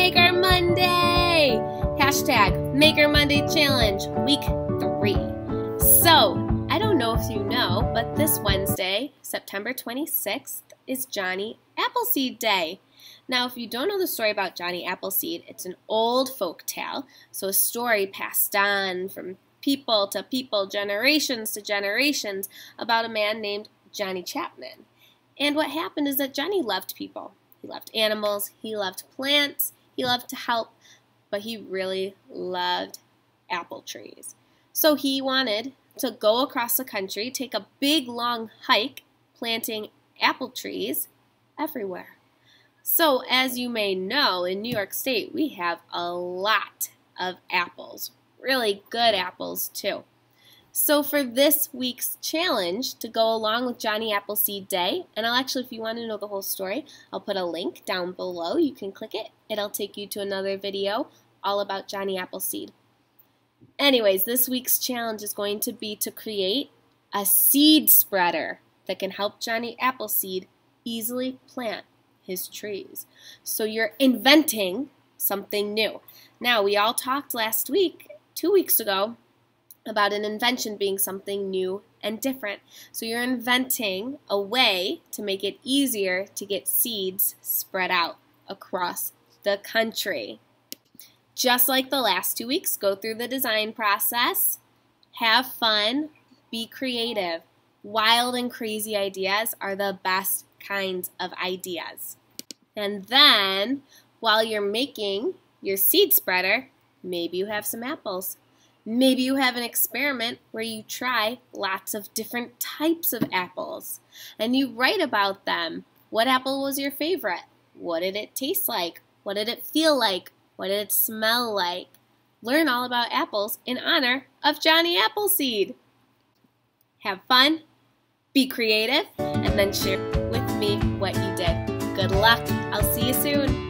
Maker Monday! Hashtag Maker Monday Challenge, week three. So, I don't know if you know, but this Wednesday, September 26th, is Johnny Appleseed Day. Now, if you don't know the story about Johnny Appleseed, it's an old folk tale, so a story passed on from people to people, generations to generations, about a man named Johnny Chapman. And what happened is that Johnny loved people. He loved animals, he loved plants, he loved to help, but he really loved apple trees. So he wanted to go across the country, take a big long hike, planting apple trees everywhere. So, as you may know, in New York State, we have a lot of apples, really good apples too. So for this week's challenge to go along with Johnny Appleseed Day, and I'll actually, if you want to know the whole story, I'll put a link down below. You can click it. It'll take you to another video all about Johnny Appleseed. Anyways, this week's challenge is going to be to create a seed spreader that can help Johnny Appleseed easily plant his trees. So you're inventing something new. Now, we all talked last week, two weeks ago, about an invention being something new and different. So you're inventing a way to make it easier to get seeds spread out across the country. Just like the last two weeks, go through the design process, have fun, be creative. Wild and crazy ideas are the best kinds of ideas. And then, while you're making your seed spreader, maybe you have some apples. Maybe you have an experiment where you try lots of different types of apples and you write about them. What apple was your favorite? What did it taste like? What did it feel like? What did it smell like? Learn all about apples in honor of Johnny Appleseed. Have fun, be creative, and then share with me what you did. Good luck. I'll see you soon.